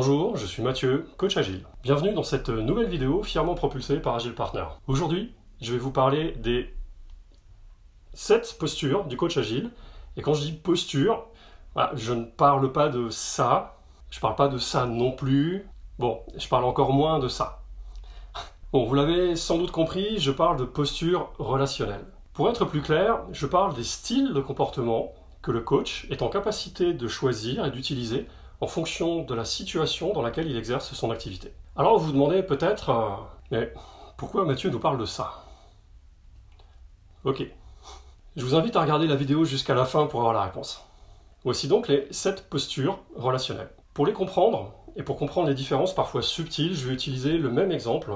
Bonjour, je suis Mathieu, coach agile. Bienvenue dans cette nouvelle vidéo fièrement propulsée par Agile Partner. Aujourd'hui, je vais vous parler des 7 postures du coach agile. Et quand je dis posture, bah, je ne parle pas de ça, je ne parle pas de ça non plus. Bon, je parle encore moins de ça. Bon, vous l'avez sans doute compris, je parle de posture relationnelle. Pour être plus clair, je parle des styles de comportement que le coach est en capacité de choisir et d'utiliser en fonction de la situation dans laquelle il exerce son activité. Alors vous vous demandez peut-être, euh, mais pourquoi Mathieu nous parle de ça? Ok. Je vous invite à regarder la vidéo jusqu'à la fin pour avoir la réponse. Voici donc les 7 postures relationnelles. Pour les comprendre, et pour comprendre les différences parfois subtiles, je vais utiliser le même exemple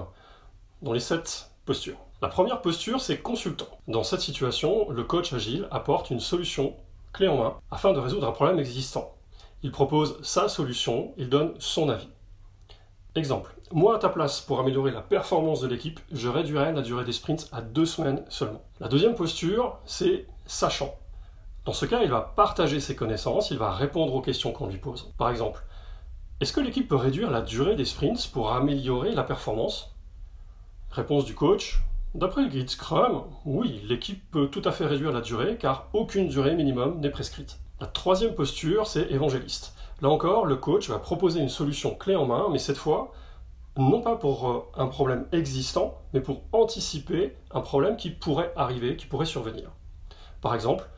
dans les 7 postures. La première posture, c'est consultant. Dans cette situation, le coach agile apporte une solution clé en main afin de résoudre un problème existant. Il propose sa solution, il donne son avis. Exemple, moi à ta place, pour améliorer la performance de l'équipe, je réduirais la durée des sprints à deux semaines seulement. La deuxième posture, c'est sachant. Dans ce cas, il va partager ses connaissances, il va répondre aux questions qu'on lui pose. Par exemple, est-ce que l'équipe peut réduire la durée des sprints pour améliorer la performance? Réponse du coach, D'après le guide Scrum, oui, l'équipe peut tout à fait réduire la durée car aucune durée minimum n'est prescrite. La troisième posture, c'est évangéliste. Là encore, le coach va proposer une solution clé en main, mais cette fois, non pas pour euh, un problème existant, mais pour anticiper un problème qui pourrait arriver, qui pourrait survenir. Par exemple,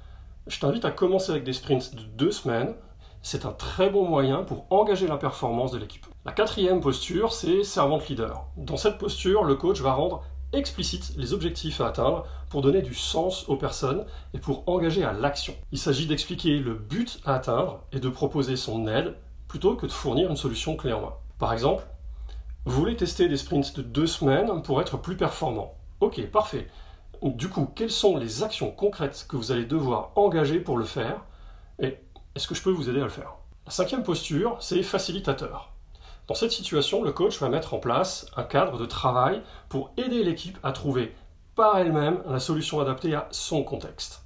je t'invite à commencer avec des sprints de deux semaines. C'est un très bon moyen pour engager la performance de l'équipe. La quatrième posture, c'est servante leader. Dans cette posture, le coach va rendre explicite les objectifs à atteindre pour donner du sens aux personnes et pour engager à l'action. Il s'agit d'expliquer le but à atteindre et de proposer son aide plutôt que de fournir une solution clé en main. Par exemple, vous voulez tester des sprints de deux semaines pour être plus performant. Ok, parfait. Du coup, quelles sont les actions concrètes que vous allez devoir engager pour le faire Et est-ce que je peux vous aider à le faire? La cinquième posture, c'est facilitateur. Dans cette situation, le coach va mettre en place un cadre de travail pour aider l'équipe à trouver par elle-même la solution adaptée à son contexte.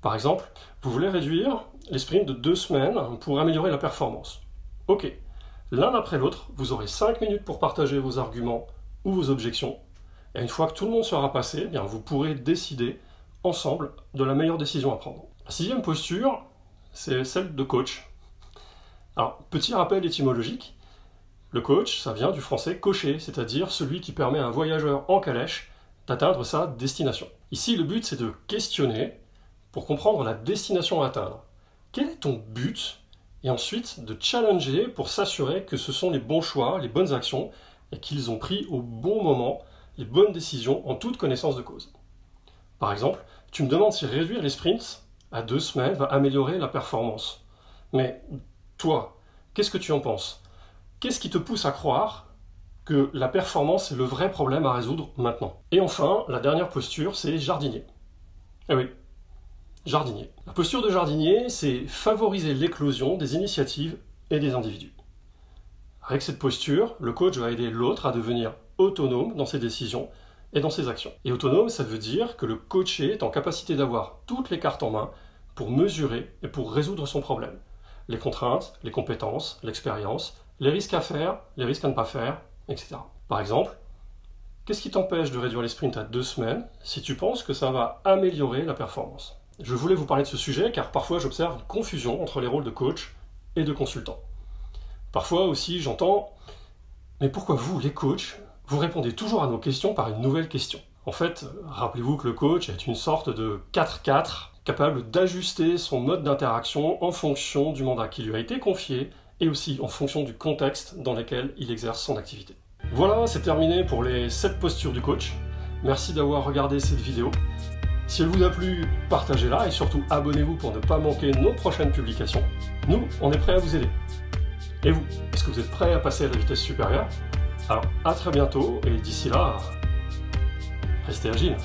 Par exemple, vous voulez réduire les sprints de deux semaines pour améliorer la performance. Ok, l'un après l'autre, vous aurez cinq minutes pour partager vos arguments ou vos objections. Et une fois que tout le monde sera passé, eh bien, vous pourrez décider ensemble de la meilleure décision à prendre. La sixième posture, c'est celle de coach. Alors, petit rappel étymologique, le coach, ça vient du français cocher, c'est-à-dire celui qui permet à un voyageur en calèche d'atteindre sa destination. Ici, le but, c'est de questionner pour comprendre la destination à atteindre. Quel est ton but? Et ensuite, de challenger pour s'assurer que ce sont les bons choix, les bonnes actions, et qu'ils ont pris au bon moment les bonnes décisions en toute connaissance de cause. Par exemple, tu me demandes si réduire les sprints à deux semaines va améliorer la performance. Mais toi, qu'est-ce que tu en penses? Qu'est-ce qui te pousse à croire que la performance est le vrai problème à résoudre maintenant? Et enfin, la dernière posture, c'est jardinier. Eh oui, jardinier. La posture de jardinier, c'est favoriser l'éclosion des initiatives et des individus. Avec cette posture, le coach va aider l'autre à devenir autonome dans ses décisions et dans ses actions. Et autonome, ça veut dire que le coaché est en capacité d'avoir toutes les cartes en main pour mesurer et pour résoudre son problème. Les contraintes, les compétences, l'expérience, les risques à faire, les risques à ne pas faire, etc. Par exemple, qu'est-ce qui t'empêche de réduire les sprints à deux semaines si tu penses que ça va améliorer la performance? Je voulais vous parler de ce sujet car parfois j'observe une confusion entre les rôles de coach et de consultant. Parfois aussi j'entends Mais pourquoi vous, les coachs, vous répondez toujours à nos questions par une nouvelle question? En fait, rappelez-vous que le coach est une sorte de 4-4 capable d'ajuster son mode d'interaction en fonction du mandat qui lui a été confié et aussi en fonction du contexte dans lequel il exerce son activité. Voilà, c'est terminé pour les 7 postures du coach. Merci d'avoir regardé cette vidéo. Si elle vous a plu, partagez-la et surtout abonnez-vous pour ne pas manquer nos prochaines publications. Nous, on est prêts à vous aider. Et vous, est-ce que vous êtes prêts à passer à la vitesse supérieure? Alors, à très bientôt et d'ici là, restez agile.